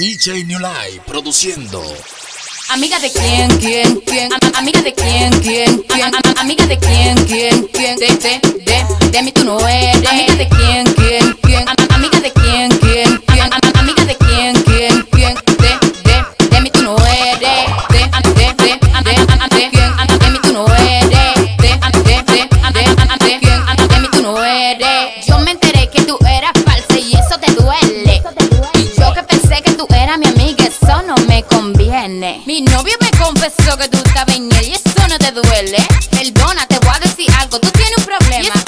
DJ New Life produciendo. Amiga de quién, quién, quién, Am- amiga de quién, quién, quién, Am- am- amiga de quién, quién, quién, de, de, de, de mí tú no eres. Amiga de quién, quién, quién, Am- am- amiga de quién, quién, quién, Am- am- amiga de quién, quién, quién, de, de, de mí tú no eres. De, de, de, de, de, am- de mí tú no eres. De, de, de, de, de, de mí tú no eres. Yo me enteré que tú eras eras mi amiga, eso no me conviene. Mi novio me confesó que tú estabas en él y eso no te duele. Perdona, te voy a decir algo, tú tienes un problema.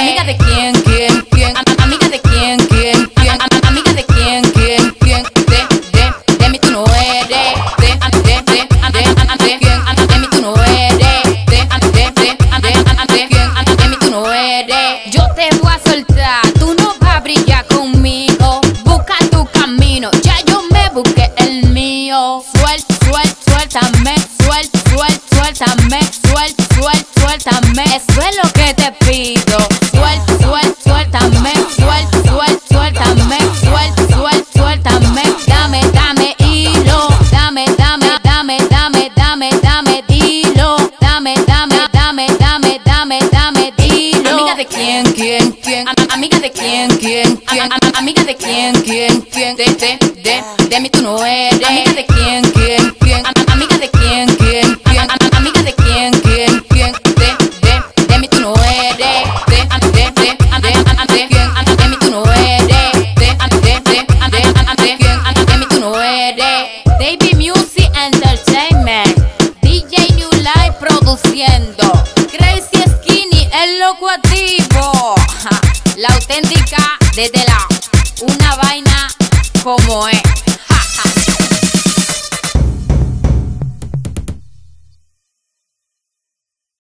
Amiga de quién, quién, quién, Am- amiga de quién, quién, quién, Am- amiga de quién, quién, quién, de, de, de mí tú no eres. De, de, de, de, de, quién, de mí tú no eres. De, de, de, de, de, quién, de mí tú no eres. Yo te voy a soltar, tú no vas a brillar conmigo. Busca tu camino, ya yo me busqué el mío. Suel, suel, suéltame, suel, suel, suéltame, suéltame, suel, suéltame, suel, suel, suéltame. Dame, dame hilo, dame, dame, dame, dame, dame, dame dilo. Dame, dame, dame, dame, dame, dame dilo. Amiga de quién, quién, quién, Am- am- amiga de quién, quién, quién, Am- am- amiga de quién, quién, quién, de, de, de, de mí tú no eres. Amiga de quién, quién, Davey Music Entertainment, DJ New Life produciendo, Crazy Skinny, el Ja, la auténtica desde la una vaina como es.